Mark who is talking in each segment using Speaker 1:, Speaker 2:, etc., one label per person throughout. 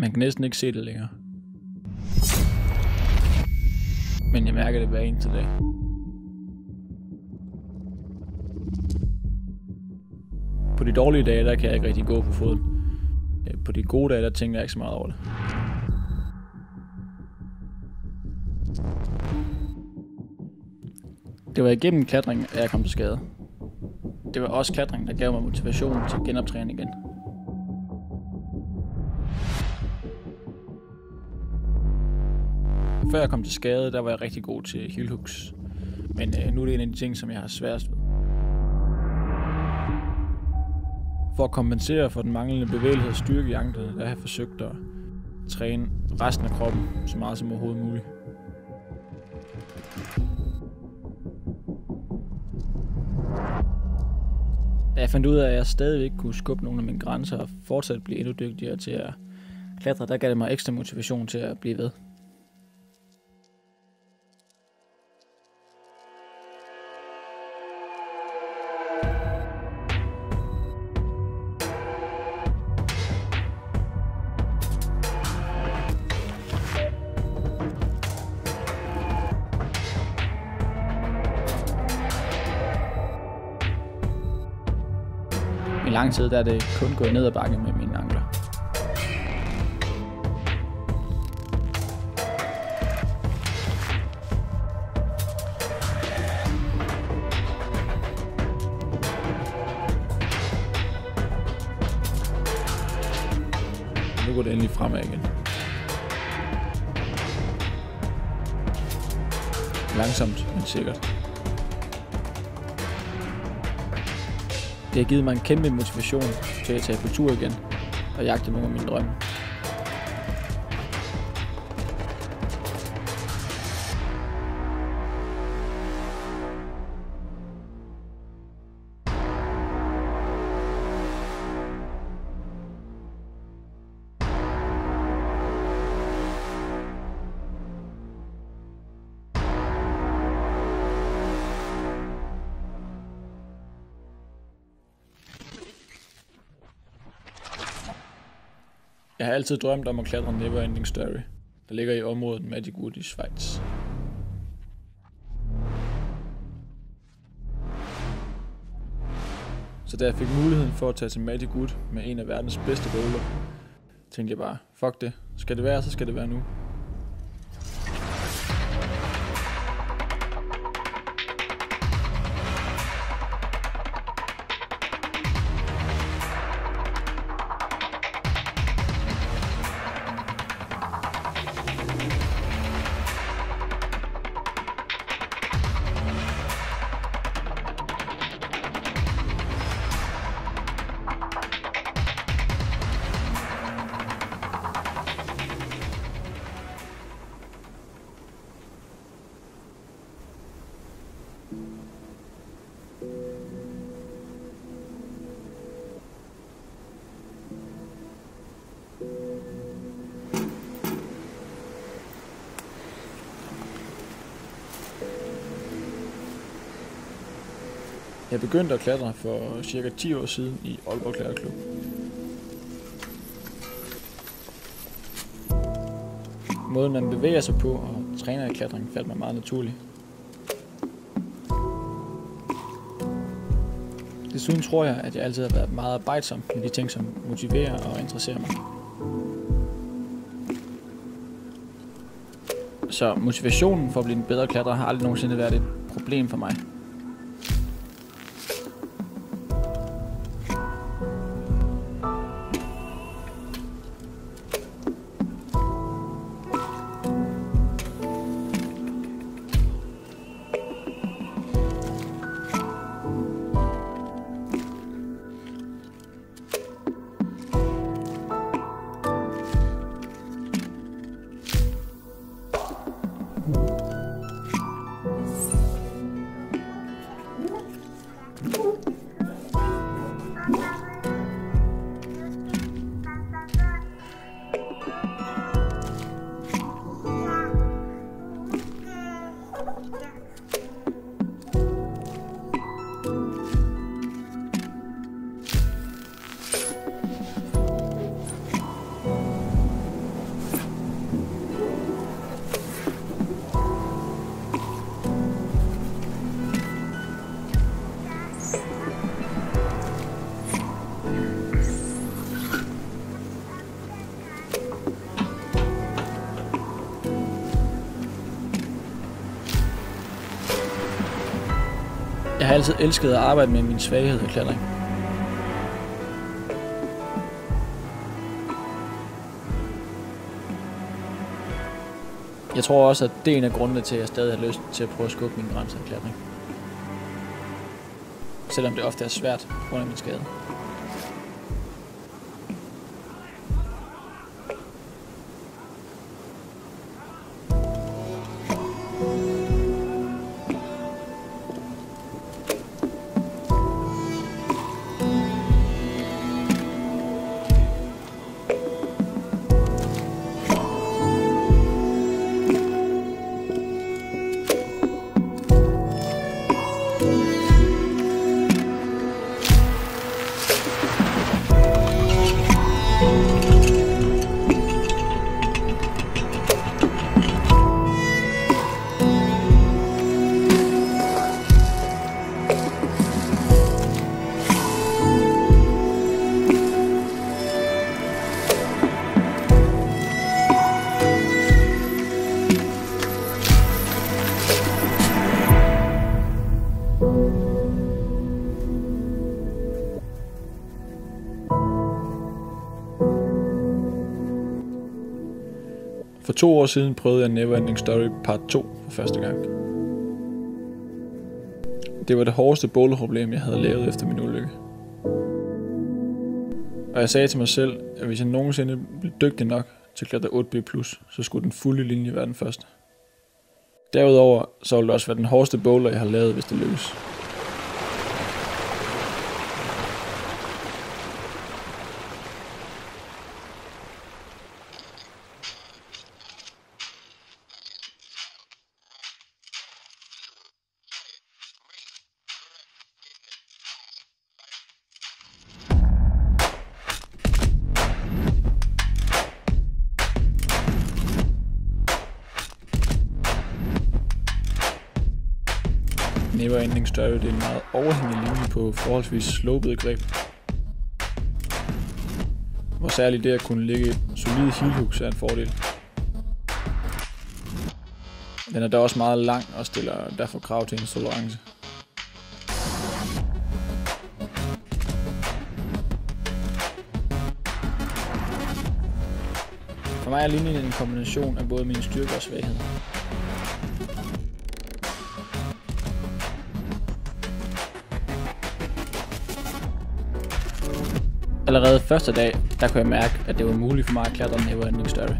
Speaker 1: Man kan næsten ikke se det længere. Men jeg mærker det hver eneste dag. På de dårlige dage, der kan jeg ikke rigtig gå på foden. Øh, på de gode dage, der tænker jeg ikke så meget over det. Det var igennem klatringen, at jeg kom til skade. Det var også klatringen, der gav mig motivation til genoptræning igen. Før jeg kom til skade, der var jeg rigtig god til heel hooks. Men øh, nu er det en af de ting, som jeg har sværest ved. For at kompensere for den manglende bevægelighed og styrke i anklet, der har jeg forsøgt at træne resten af kroppen så meget som overhovedet muligt. Da jeg fandt ud af, at jeg stadigvæk kunne skubbe nogle af mine grænser og fortsat blive endnu dygtigere til at klatre, der gav det mig ekstra motivation til at blive ved. I lang tid der er det kun gået ned ad bakke med mine ankler. Nu går det endelig fremad igen. Langsomt, men sikkert. Det har givet mig en kæmpe motivation til at tage på tur igen og jagte nogle af mine drømme. Jeg har altid drømt om at klatre Neverending Story, der ligger i området Magic Wood i Schweiz. Så da jeg fik muligheden for at tage til Magic Wood med en af verdens bedste bowler, tænkte jeg bare, fuck det, skal det være, så skal det være nu. Jeg begyndte at klatre for cirka 10 år siden i Aalborg Klatreklub. Måden man bevæger sig på og træner i klatring faldt mig meget naturligt. Desuden tror jeg, at jeg altid har været meget arbejdsom med de ting, som motiverer og interesserer mig. Så motivationen for at blive en bedre klatrer har aldrig nogensinde været et problem for mig. Altid elsket at arbejde med min svaghed i klatring. Jeg tror også, at det er en af grundene til, at jeg stadig har lyst til at prøve at skubbe min grænse i klatring. Selvom det ofte er svært på grund af min skade. To år siden prøvede jeg Neverending Story part 2 for første gang. Det var det hårdeste boulderproblem, jeg havde lavet efter min ulykke. Og jeg sagde til mig selv, at hvis jeg nogensinde blev dygtig nok til at klatre 8B+, så skulle den fulde linje være den første. Derudover så ville det også være den hårdeste boulder, jeg har lavet, hvis det lykkes. Never Ending Story det er en meget overhængende linje på forholdsvis slopede greb. Hvor særligt det at kunne ligge et solidt heel hooks er en fordel. Den er da også meget lang og stiller derfor krav til en tolerance. For mig er linjen en kombination af både mine styrker og svagheder. Allerede første dag, der kunne jeg mærke, at det var muligt for mig at klatre Neverending Story.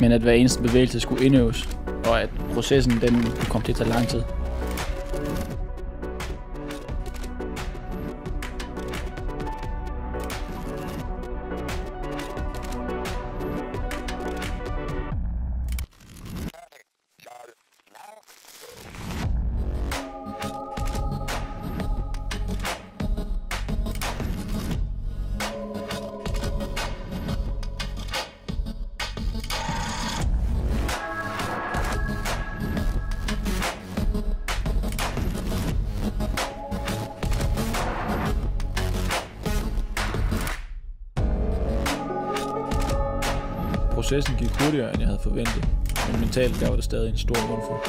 Speaker 1: Men at hver eneste bevægelse skulle indøves, og at processen den kunne komme til at tage lang tid. Processen gik hurtigere, end jeg havde forventet, men mentalt der var det stadig en stor mundfuld.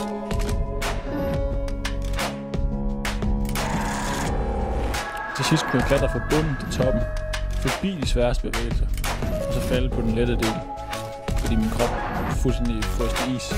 Speaker 1: Til sidst kunne jeg klatre fra bunden til toppen, forbi de sværeste bevægelser, og så falde på den lette del, fordi min krop fuldstændig frøs is.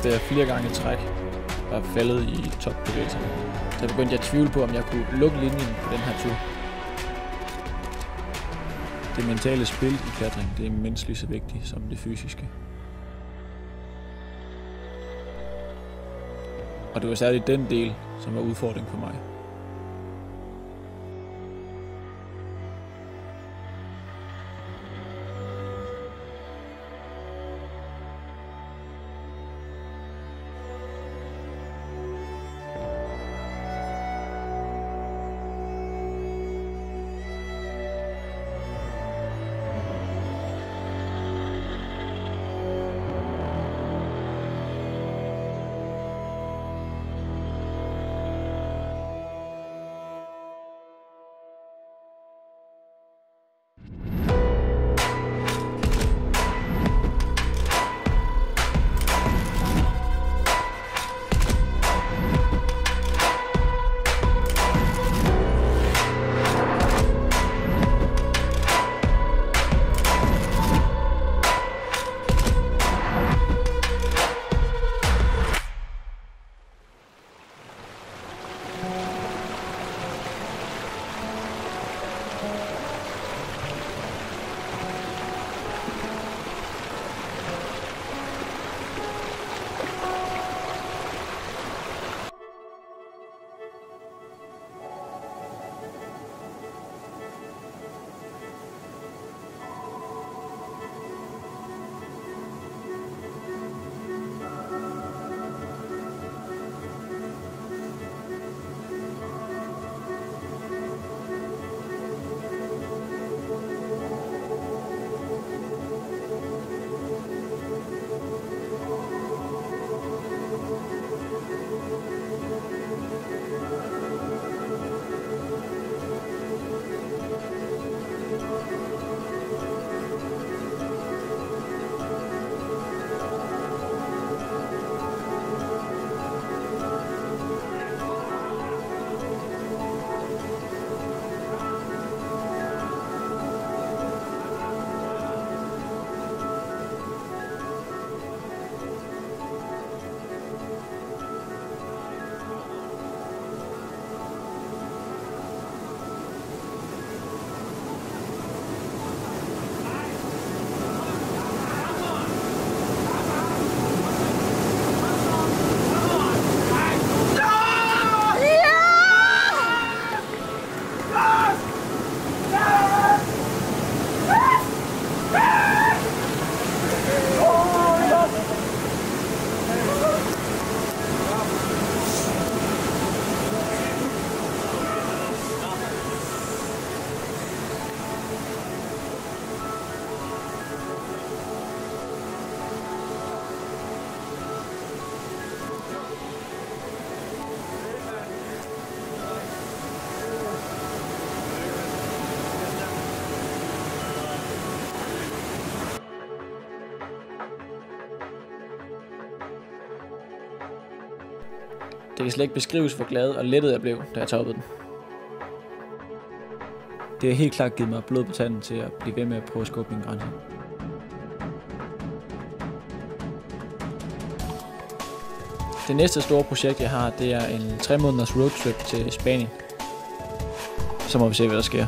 Speaker 1: Efter jeg flere gange i træk var faldet i topbevægelserne, så begyndte jeg at tvivle på, om jeg kunne lukke linjen på den her tur. Det mentale spil i klatring, det er mindst lige så vigtigt som det fysiske. Og det var særligt den del, som var udfordring for mig. Det kan slet ikke beskrives, hvor glad og lettet jeg blev, da jeg toppede den. Det har helt klart givet mig blod på tanden til at blive ved med at prøve at skubbe min grænse. Det næste store projekt, jeg har, det er en 3 måneders roadtrip til Spanien. Så må vi se, hvad der sker.